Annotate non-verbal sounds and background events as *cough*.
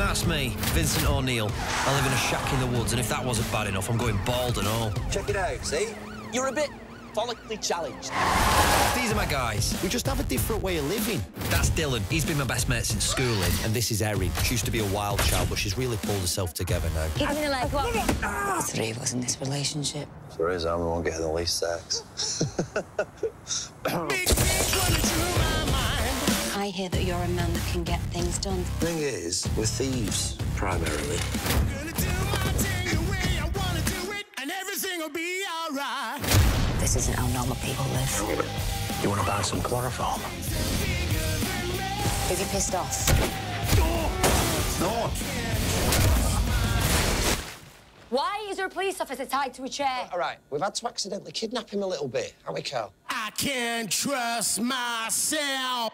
That's me, Vincent O'Neill. I live in a shack in the woods, and if that wasn't bad enough, I'm going bald and all. Check it out, see? You're a bit follically challenged. These are my guys. We just have a different way of living. That's Dylan. He's been my best mate since schooling. And this is Erin. She used to be a wild child, but she's really pulled herself together now. Give me the leg, what? Three of us in this relationship. For us, I'm the one getting the least sex. *coughs* I hear that you're a man that can get things done. Thing is, we're thieves, primarily. This isn't how normal people live. You want to buy some chloroform? Is he pissed off? No. Why is there a police officer tied to a chair? All right, we've had to accidentally kidnap him a little bit, haven't we, Carl? I can't trust myself.